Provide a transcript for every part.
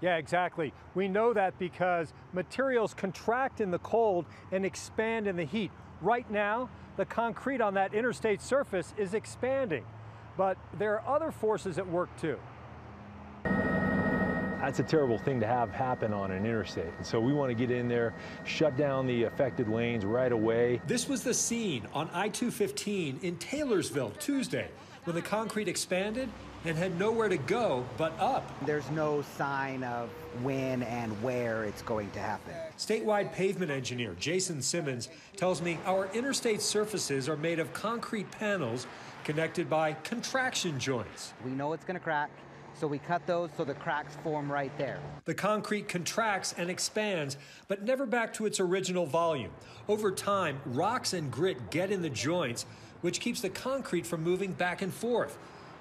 Yeah, exactly. We know that because materials contract in the cold and expand in the heat. Right now, the concrete on that interstate surface is expanding, but there are other forces at work too. That's a terrible thing to have happen on an interstate. And so we want to get in there, shut down the affected lanes right away. This was the scene on I 215 in Taylorsville Tuesday when the concrete expanded and had nowhere to go but up. There's no sign of when and where it's going to happen. Statewide pavement engineer Jason Simmons tells me our interstate surfaces are made of concrete panels connected by contraction joints. We know it's going to crack. So we cut those so the cracks form right there. The concrete contracts and expands, but never back to its original volume. Over time, rocks and grit get in the joints, which keeps the concrete from moving back and forth.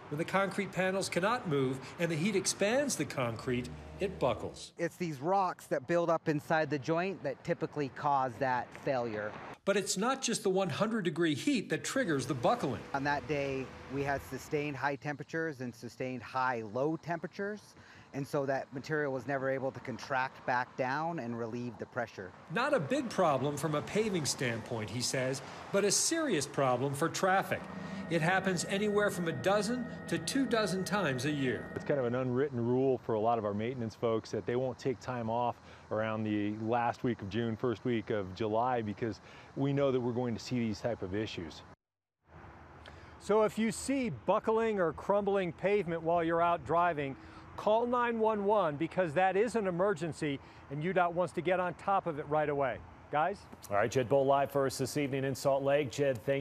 When the concrete panels cannot move and the heat expands the concrete, it buckles. It's these rocks that build up inside the joint that typically cause that failure. But it's not just the 100 degree heat that triggers the buckling. On that day, we had sustained high temperatures and sustained high low temperatures. And so that material was never able to contract back down and relieve the pressure. Not a big problem from a paving standpoint, he says, but a serious problem for traffic. It happens anywhere from a dozen to two dozen times a year. It's kind of an unwritten rule for a lot of our maintenance folks that they won't take time off around the last week of June, first week of July, because we know that we're going to see these type of issues. So if you see buckling or crumbling pavement while you're out driving, call 911 because that is an emergency and UDOT wants to get on top of it right away. Guys? All right, Jed Boal live for us this evening in Salt Lake. Jed, thank